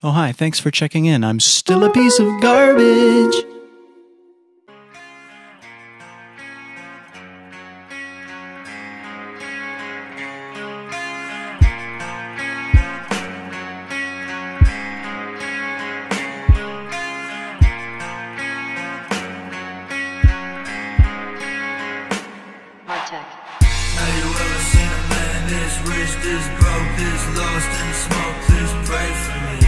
Oh, hi, thanks for checking in. I'm still a piece of garbage. This rich, this broke, this lost in smoke, please pray for me.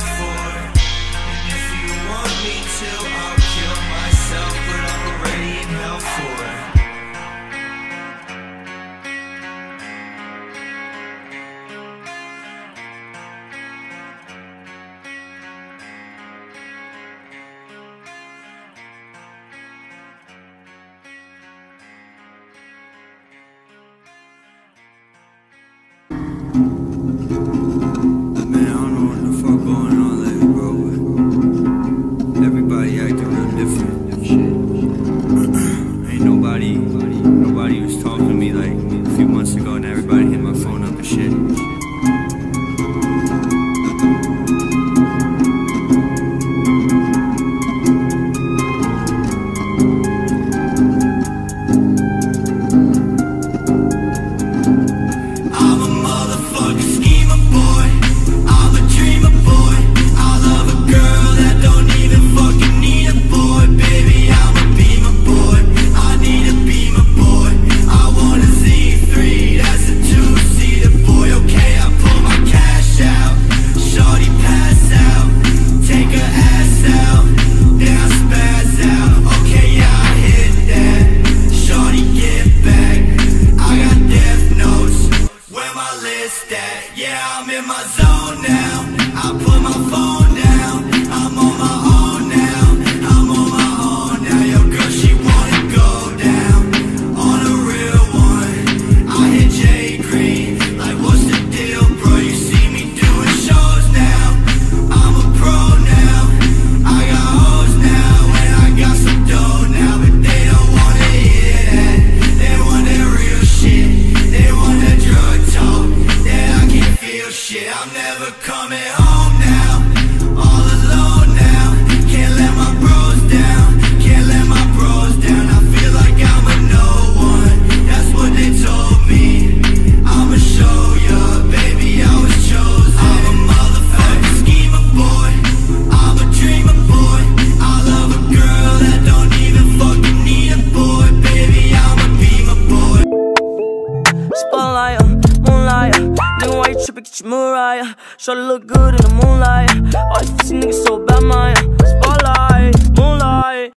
myself nobody, nobody was talking to me like a few months ago, and everybody hit my phone up and shit. never coming home now. Should be get you Mariah. Look good in the moonlight. All these pussy niggas so bad, my spotlight, moonlight.